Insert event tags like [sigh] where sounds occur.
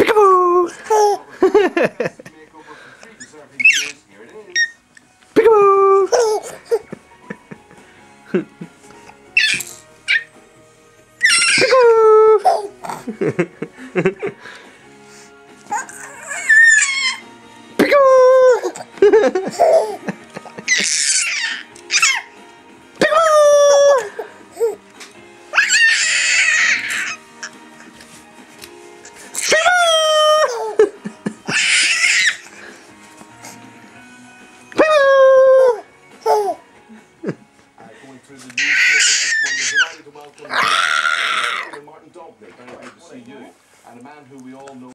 Here. Peekaboo! [laughs] Peekaboo! [laughs] Peekaboo! Through the newspapers this morning, delighted to welcome Martin Dobley. Very good to see you. And a man who we all know.